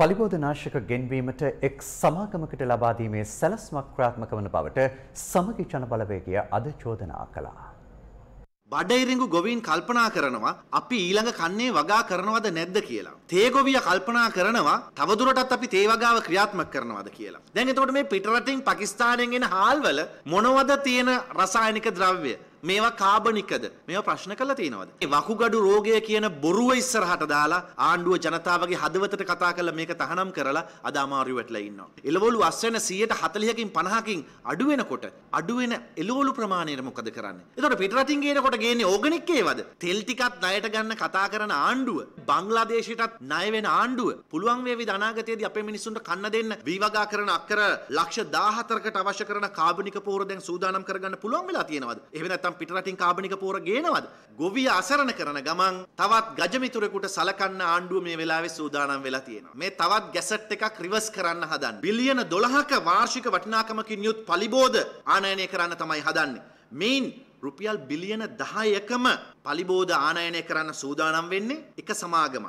පලිබෝධනාශක ගෙන්වීමට එක් සමාගමකට ලබාදීමේ සැලස්මක් ක්‍රාත්මක වන බවට සමගි ජනබලවේගය අද චෝදනා කළා. බඩයිරිඟු ගොවීන් කල්පනා කරනවා අපි ඊළඟ කන්නේ වගා කරනවද නැද්ද කියලා. තේ ගොවිය කල්පනා කරනවා තවදුරටත් අපි තේ වගාව ක්‍රියාත්මක කරනවද කියලා. දැන් එතකොට මේ පිටරටින් පාකිස්තානයෙන් එන හාල්වල මොනවද තියෙන රසායනික ද්‍රව්‍ය? මේවා කාබනිකද? මේවා ප්‍රශ්න කළා තියෙනවද? මේ වකුගඩු රෝගය කියන බොරුව ඉස්සරහට දාලා ආණ්ඩුව ජනතාවගේ හදවතට කතා කරලා මේක තහනම් කරලා අද අමාරු වෙట్లా ඉන්නවා. එළවලු අස් වෙන 140කින් 50කින් අඩු වෙනකොට අඩු වෙන එළවලු ප්‍රමාණය මොකද කරන්නේ? එතකොට පිටරටින් ගේනකොට ගේන්නේ ඕගනික් ඒවද? තෙල් ටිකත් ණයට ගන්න කතා කරන ආණ්ඩුව බංග්ලාදේශයටත් ණය වෙන ආණ්ඩුව. පුළුවන් වේවිද අනාගතයේදී අපේ මිනිස්සුන්ට කන්න දෙන්න වීවගා කරන අක්කර ලක්ෂ 14කට අවශ්‍ය කරන කාබනික පෝර දැන් සූදානම් කරගන්න පුළුවන් වෙලා තියෙනවද? එහෙම නැත්නම් නැත්තම් පිටරටින් කාබනික පෝර ගේනවද? ගොවිය අසරණ කරන ගමන් තවත් ගජමිතුරෙකුට සලකන්න ආණ්ඩුව මේ වෙලාවේ සූදානම් වෙලා තියෙනවා. මේ තවත් ගැසට් එකක් රිවර්ස් කරන්න හදන්නේ. බිලියන 12ක වාර්ෂික වටිනාකමකින් යුත් පලිබෝධ ආනයනය කරන්න තමයි හදන්නේ. මේන් රුපියල් බිලියන 10කම පලිබෝධ ආනයනය කරන්න සූදානම් වෙන්නේ එක සමාගමක්.